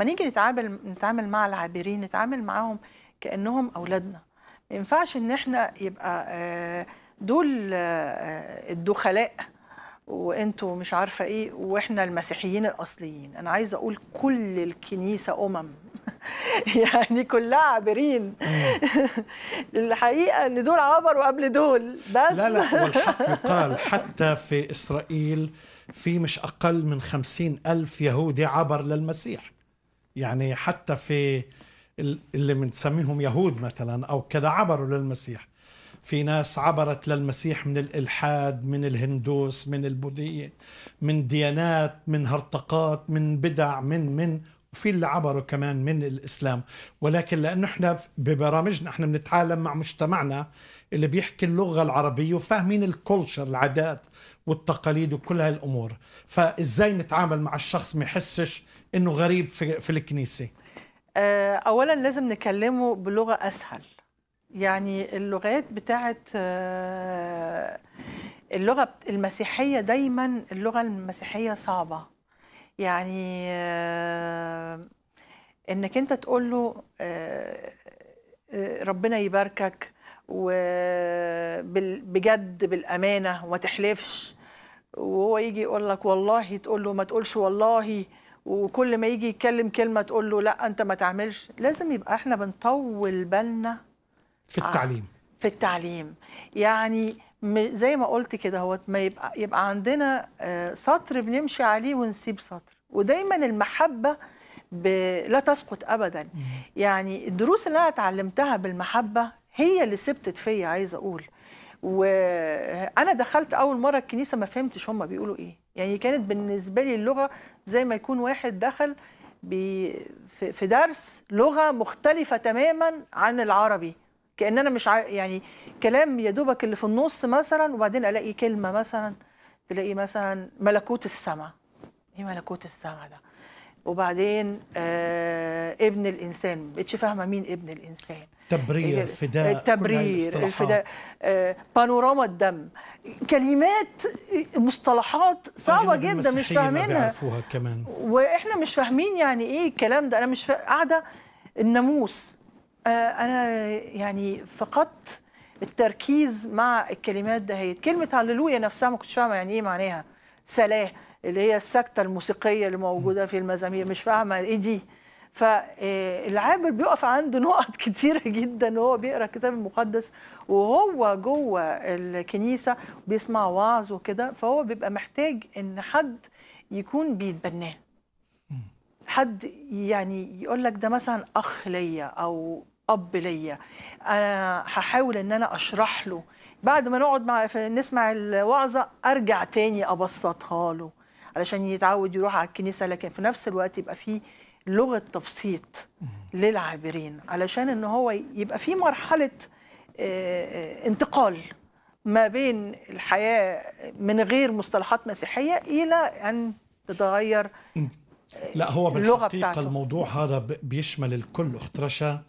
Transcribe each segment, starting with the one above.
ما نيجي نتعامل نتعامل مع العابرين نتعامل معاهم كأنهم أولادنا. ما ينفعش إن إحنا يبقى آه، دول آه، الدخلاء وأنتوا مش عارفة إيه وإحنا المسيحيين الأصليين. أنا عايزة أقول كل الكنيسة أمم. يعني كلها عابرين. الحقيقة إن دول عبروا قبل دول بس. لا لا والحق يقال حتى في إسرائيل في مش أقل من خمسين ألف يهودي عبر للمسيح. يعني حتى في ال- اللي بنسميهم يهود مثلا أو كذا عبروا للمسيح. في ناس عبرت للمسيح من الإلحاد من الهندوس من البوذية من ديانات من هرطقات من بدع من من وفي اللي عبروا كمان من الإسلام. ولكن لأنه إحنا ببرامجنا إحنا بنتعامل مع مجتمعنا اللي بيحكي اللغة العربية وفاهمين الكولتشر العادات والتقاليد وكل هاي الأمور. فإزاي نتعامل مع الشخص ما يحسش إنه غريب في, في الكنيسة. آه، اولا لازم نكلمه بلغة أسهل. يعني اللغات بتاعت آه، اللغة المسيحية دايما اللغة المسيحية صعبة. يعني آه، إنك أنت تقول له ربنا يباركك وبجد بالأمانة وما تحلفش. وهو يجي يقول لك والله تقول له ما تقولش والله. وكل ما يجي يتكلم كلمة تقول له لا أنت ما تعملش. لازم يبقى إحنا بنطول بالنا في التعليم. في التعليم. يعني زي ما قلت كده هو ما يبقى يبقى عندنا آه، سطر بنمشي عليه ونسيب سطر. ودايما المحبة ب... لا تسقط ابدا. يعني الدروس اللي أنا اتعلمتها بالمحبة هي اللي ثبتت فيا عايزه أقول. وأنا دخلت أول مرة الكنيسة ما فهمتش هم بيقولوا إيه. يعني كانت بالنسبة لي اللغة زي ما يكون واحد دخل بي في درس لغة مختلفة تماما عن العربي. كأن أنا مش عا... يعني كلام يا دوبك اللي في النص مثلا وبعدين ألاقي كلمة مثلا تلاقي مثلا ملكوت السماء. إيه ملكوت السماء ده؟ وبعدين آه ابن الإنسان. بقتش فاهمة مين ابن الإنسان. تبرير فداء الاصطلاحات. الفداء آه بانوراما الدم. كلمات مصطلحات صعبة جدا مش فاهمينها. كمان. وإحنا مش فاهمين يعني إيه الكلام ده. أنا مش. قاعدة الناموس. آه أنا يعني فقدت التركيز مع الكلمات دهيت. كلمة هللويا نفسها ما كنتش فاهمة يعني إيه معناها. سلاه اللي هي السكتة الموسيقية اللي موجودة في المزامير. مش فاهمة إيه دي. فالعابر بيقف عنده نقط كتيرة جدا وهو بيقرأ الكتاب المقدس وهو جوه الكنيسة بيسمع وعظ وكده فهو بيبقى محتاج إن حد يكون بيتبناه. حد يعني يقول لك ده مثلا أخ ليا أو أب ليا أنا هحاول إن أنا أشرح له. بعد ما نقعد مع نسمع الوعظة أرجع تاني أبسطها له علشان يتعود يروح على الكنيسة لكن في نفس الوقت يبقى في لغة تبسيط للعابرين علشان إن هو يبقى في مرحلة آه، آه، انتقال ما بين الحياة من غير مصطلحات مسيحية إلى أن تتغير لا هو بتاعته. الموضوع هذا بيشمل الكل. أخت رشا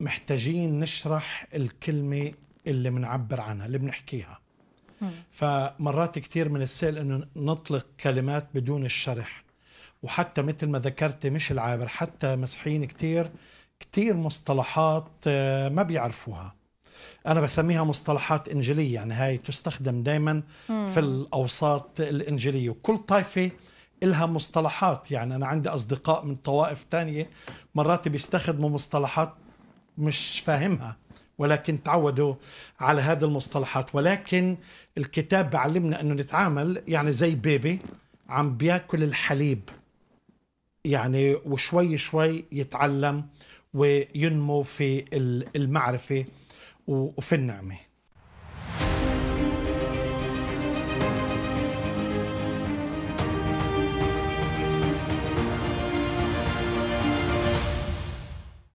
محتاجين نشرح الكلمة اللي بنعبر عنها اللي بنحكيها. فمرات كثير من السهل إنه نطلق كلمات بدون الشرح. وحتى مثل ما ذكرت مش العابر حتى مسيحيين كثير كثير مصطلحات آه، ما بيعرفوها. أنا بسميها مصطلحات إنجيلية يعني هاي تستخدم دائما في الأوساط الإنجيلية. وكل طائفة لها مصطلحات. يعني أنا عندي أصدقاء من طوائف تانية مرات بيستخدموا مصطلحات مش فاهمها ولكن تعودوا على هذه المصطلحات. ولكن الكتاب بعلمنا إنه نتعامل يعني زي بيبي عم بياكل الحليب. يعني وشوي شوي يتعلم وينمو في المعرفة وفي النعمة.